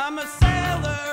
I'm a sailor.